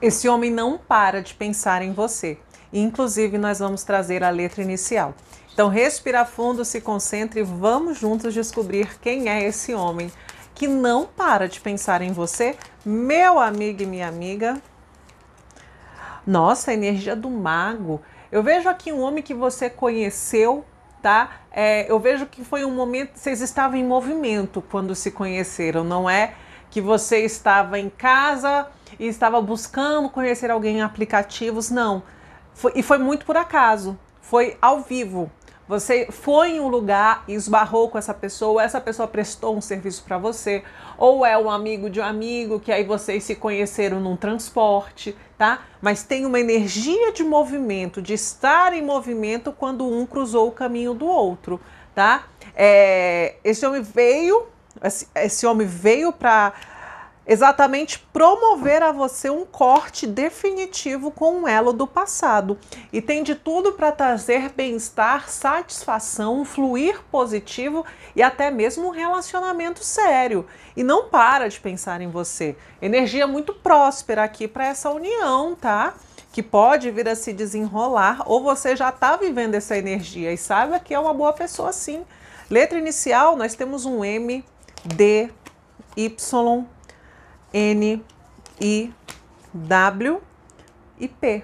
Esse homem não para de pensar em você. Inclusive, nós vamos trazer a letra inicial. Então, respira fundo, se concentre e vamos juntos descobrir quem é esse homem que não para de pensar em você, meu amigo e minha amiga. Nossa, a energia do mago. Eu vejo aqui um homem que você conheceu, tá? É, eu vejo que foi um momento, vocês estavam em movimento quando se conheceram, não é? Que você estava em casa e estava buscando conhecer alguém em aplicativos, não. Foi, e foi muito por acaso, foi ao vivo. Você foi em um lugar e esbarrou com essa pessoa, essa pessoa prestou um serviço para você, ou é um amigo de um amigo que aí vocês se conheceram num transporte, tá? Mas tem uma energia de movimento, de estar em movimento quando um cruzou o caminho do outro, tá? É, esse homem veio, esse, esse homem veio para exatamente promover a você um corte definitivo com um elo do passado. E tem de tudo para trazer bem-estar, satisfação, fluir positivo e até mesmo um relacionamento sério. E não para de pensar em você. Energia muito próspera aqui para essa união, tá? Que pode vir a se desenrolar, ou você já está vivendo essa energia e saiba que é uma boa pessoa sim. Letra inicial, nós temos um M, D, Y, N, I, W e P.